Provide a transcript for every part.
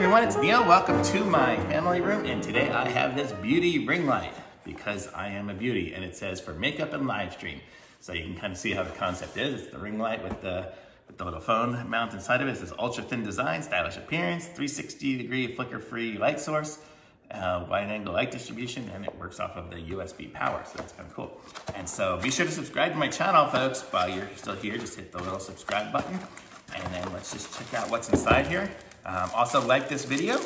everyone, it's Neal. Welcome to my family room, and today I have this beauty ring light because I am a beauty, and it says for makeup and live stream. So you can kind of see how the concept is. It's the ring light with the with the little phone mount inside of it. It says ultra thin design, stylish appearance, 360 degree flicker free light source, uh, wide angle light distribution, and it works off of the USB power, so that's kind of cool. And so be sure to subscribe to my channel, folks. While you're still here, just hit the little subscribe button, and then let's just check out what's inside here. Um, also like this video.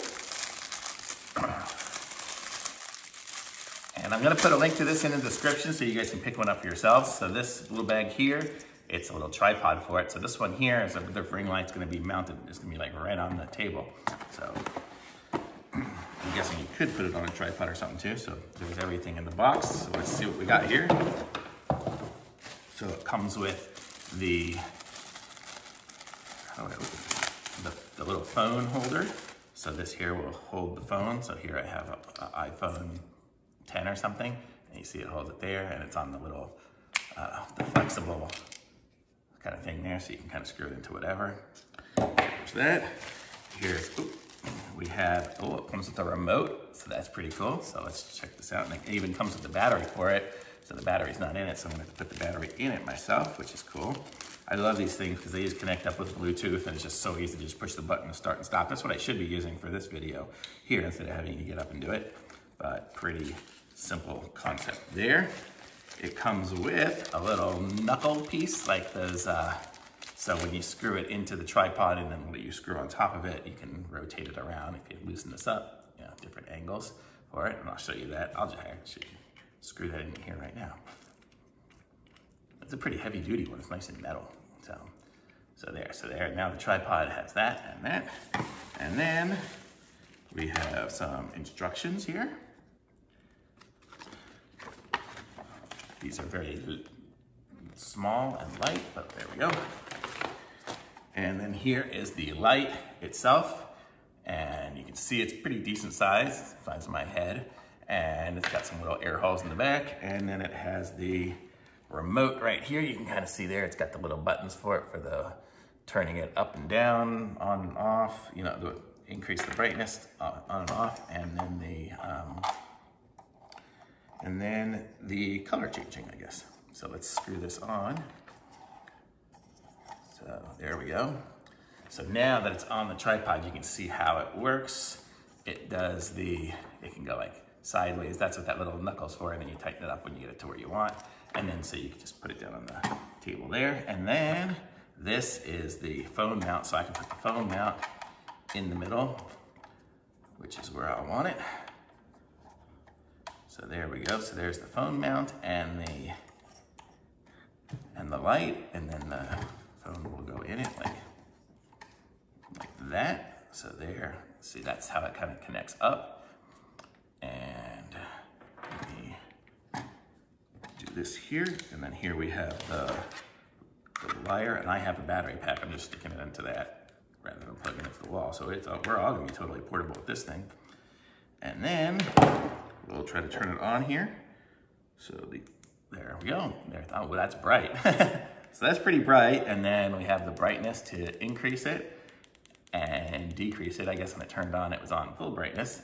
And I'm gonna put a link to this in the description so you guys can pick one up for yourselves. So this little bag here, it's a little tripod for it. So this one here is a, the ring light's gonna be mounted, it's gonna be like right on the table. So I'm guessing you could put it on a tripod or something too. So there's everything in the box. So let's see what we got here. So it comes with the, how do I open? The, the little phone holder. So this here will hold the phone. So here I have an iPhone 10 or something, and you see it holds it there, and it's on the little, uh, the flexible kind of thing there, so you can kind of screw it into whatever. There's that. Here's, we have, oh, it comes with a remote, so that's pretty cool. So let's check this out. And it even comes with the battery for it. So the battery's not in it, so I'm gonna have to put the battery in it myself, which is cool. I love these things because they just connect up with Bluetooth and it's just so easy to just push the button to start and stop. That's what I should be using for this video here instead of having to get up and do it. But pretty simple concept there. It comes with a little knuckle piece like those, uh, so when you screw it into the tripod and then you screw on top of it, you can rotate it around if you loosen this up, you know, different angles for it. And I'll show you that. I'll just actually screw that in here right now. It's a pretty heavy duty one. It's nice and metal. So, so there, so there. Now the tripod has that and that. And then we have some instructions here. These are very small and light, but there we go. And then here is the light itself. And you can see it's pretty decent size, size of my head. And it's got some little air holes in the back. And then it has the remote right here. You can kind of see there, it's got the little buttons for it for the turning it up and down, on and off, you know, the, increase the brightness uh, on and off, and then the, um, and then the color changing, I guess. So let's screw this on. So there we go. So now that it's on the tripod, you can see how it works. It does the, it can go like sideways. That's what that little knuckle's for, and then you tighten it up when you get it to where you want. And then so you can just put it down on the table there. And then this is the phone mount. So I can put the phone mount in the middle, which is where I want it. So there we go. So there's the phone mount and the and the light, and then the phone will go in it like like that. So there, see that's how it kind of connects up. And this here, and then here we have the, the wire, and I have a battery pack. I'm just sticking it into that rather than plugging it to the wall. So it's, uh, we're all gonna be totally portable with this thing. And then we'll try to turn it on here. So the, there we go. There, oh, well, that's bright. so that's pretty bright. And then we have the brightness to increase it and decrease it. I guess when it turned on, it was on full brightness.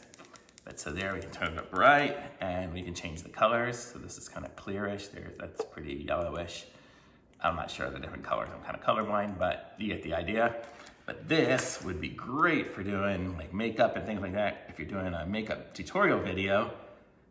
But so there we can turn it up bright and we can change the colors. So this is kind of clearish. There, that's pretty yellowish. I'm not sure of the different colors. I'm kind of colorblind, but you get the idea. But this would be great for doing like makeup and things like that. If you're doing a makeup tutorial video,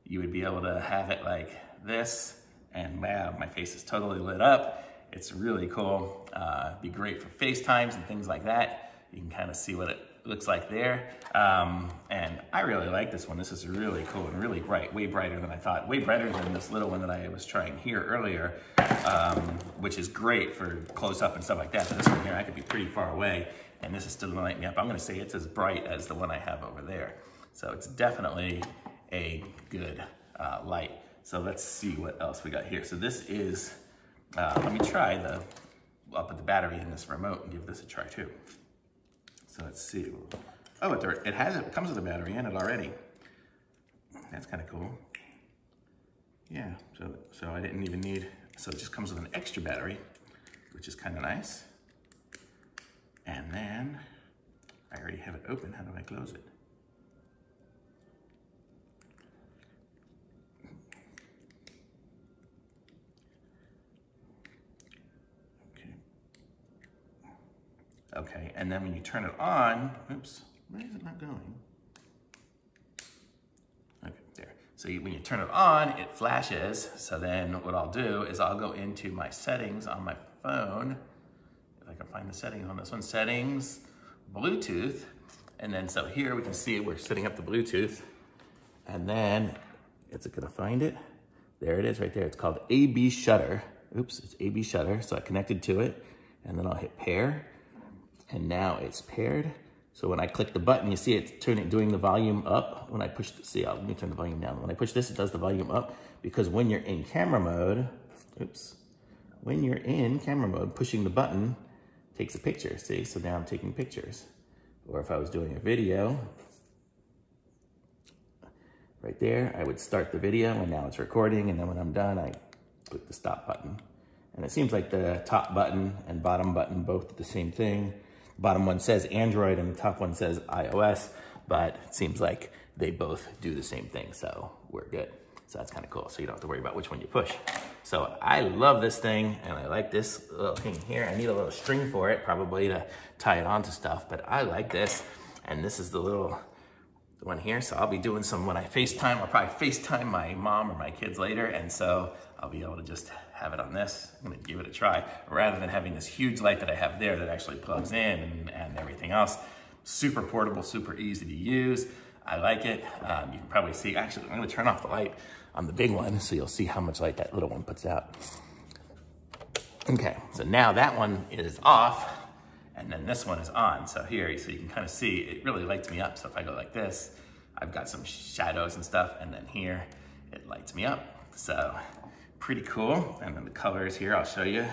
you would be able to have it like this and wow, my face is totally lit up. It's really cool. Uh, be great for FaceTimes and things like that. You can kind of see what it looks like there. Um, and I really like this one. This is really cool and really bright, way brighter than I thought. Way brighter than this little one that I was trying here earlier, um, which is great for close up and stuff like that. But this one here, I could be pretty far away and this is still gonna light me up. I'm gonna say it's as bright as the one I have over there. So it's definitely a good uh, light. So let's see what else we got here. So this is, uh, let me try the, I'll put the battery in this remote and give this a try too. So let's see. Oh, it, it has it comes with a battery in it already. That's kind of cool. Yeah, so, so I didn't even need, so it just comes with an extra battery, which is kind of nice. And then I already have it open. How do I close it? Okay. Okay, and then when you turn it on, oops, where is it not going? Okay, there. So you, when you turn it on, it flashes. So then what I'll do is I'll go into my settings on my phone. If I can find the settings on this one, settings, Bluetooth. And then so here we can see we're setting up the Bluetooth. And then, is it gonna find it? There it is right there. It's called AB Shutter. Oops, it's AB Shutter. So I connected to it and then I'll hit pair. And now it's paired. So when I click the button, you see it's turning, doing the volume up. When I push, see, I'll, let me turn the volume down. When I push this, it does the volume up because when you're in camera mode, oops, when you're in camera mode, pushing the button takes a picture, see? So now I'm taking pictures. Or if I was doing a video, right there, I would start the video and now it's recording. And then when I'm done, I click the stop button. And it seems like the top button and bottom button both do the same thing. Bottom one says Android and the top one says iOS, but it seems like they both do the same thing. So we're good. So that's kind of cool. So you don't have to worry about which one you push. So I love this thing and I like this little thing here. I need a little string for it probably to tie it onto stuff, but I like this. And this is the little one here. So I'll be doing some, when I FaceTime, I'll probably FaceTime my mom or my kids later. And so I'll be able to just have it on this. I'm gonna give it a try rather than having this huge light that I have there that actually plugs in and, and everything else. Super portable, super easy to use. I like it. Um, you can probably see, actually, I'm gonna turn off the light on the big one so you'll see how much light that little one puts out. Okay, so now that one is off and then this one is on. So here, so you can kind of see, it really lights me up. So if I go like this, I've got some shadows and stuff, and then here, it lights me up. So pretty cool. And then the colors here, I'll show you.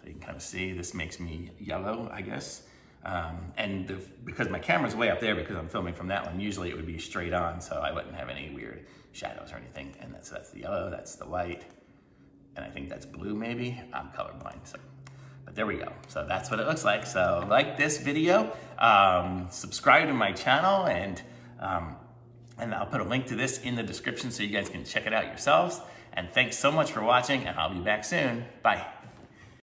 So you can kind of see, this makes me yellow, I guess. Um, and the, because my camera's way up there because I'm filming from that one, usually it would be straight on, so I wouldn't have any weird shadows or anything. And that's, that's the yellow, that's the white, and I think that's blue maybe. I'm colorblind, so. There we go. So that's what it looks like. So like this video, um, subscribe to my channel, and, um, and I'll put a link to this in the description so you guys can check it out yourselves. And thanks so much for watching, and I'll be back soon. Bye.